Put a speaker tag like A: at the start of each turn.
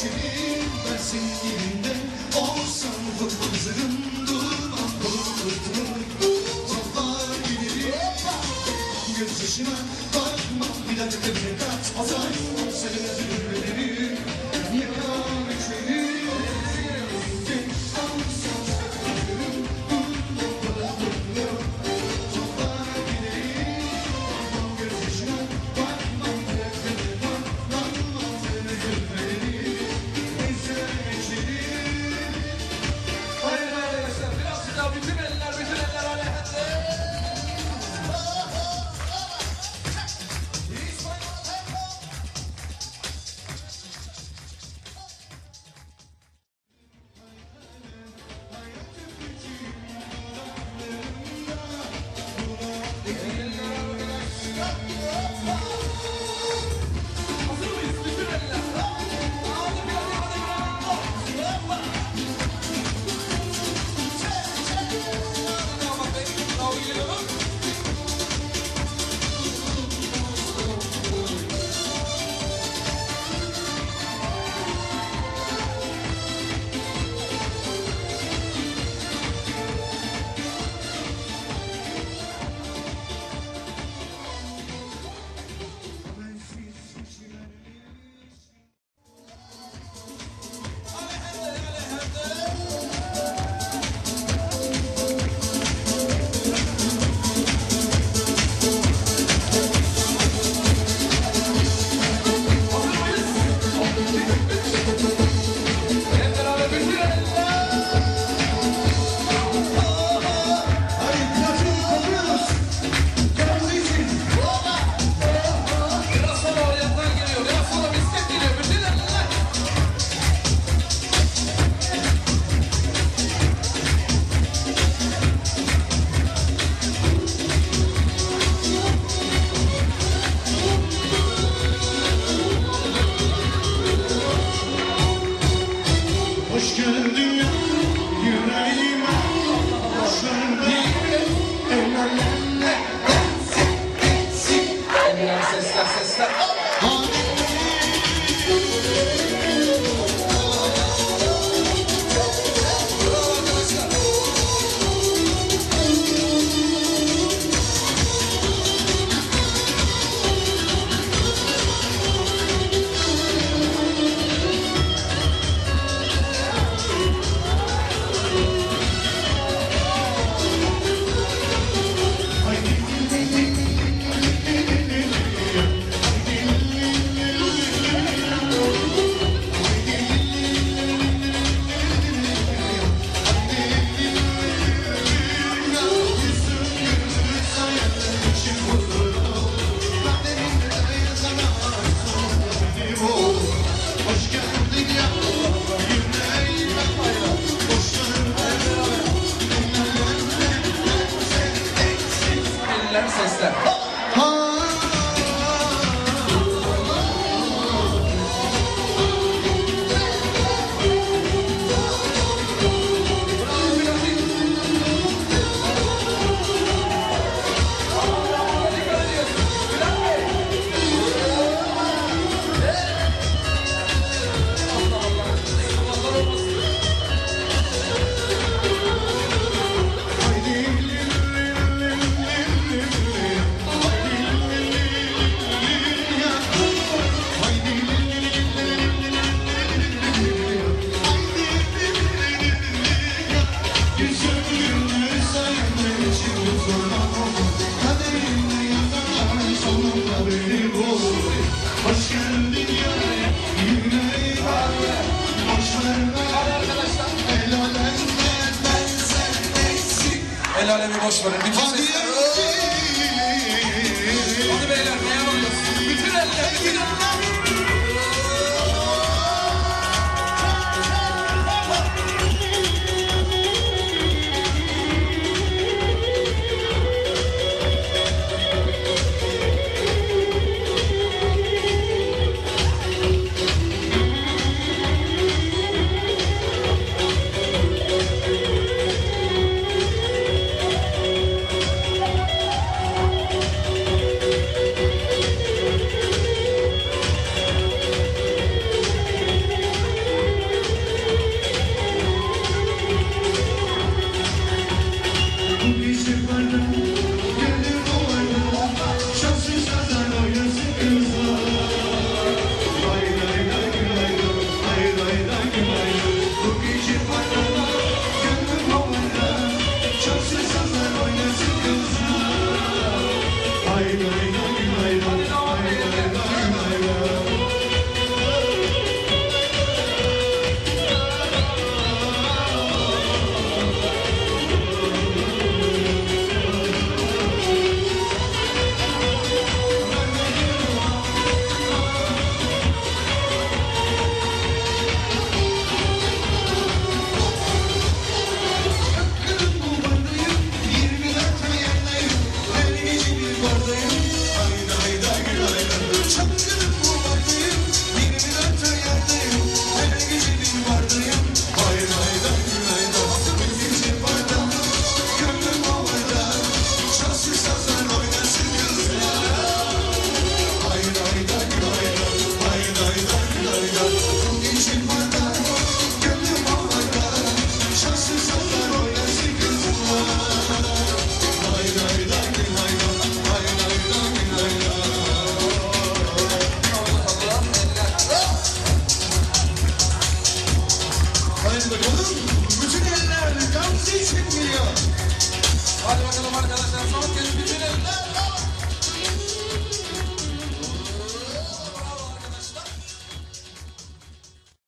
A: geçelim ben senin yerinde Olsam hazırım. Durmam korkmam Yollar giderim. Göz yaşına bakmam. Bir dakika
B: Koşmanın bütün sesleri... Hadi beyler dayanamıyoruz. Bütün eller, bütün Bütün eller Gamze için geliyor.
A: Hadi bakalım arkadaşlar son kez bütün eller.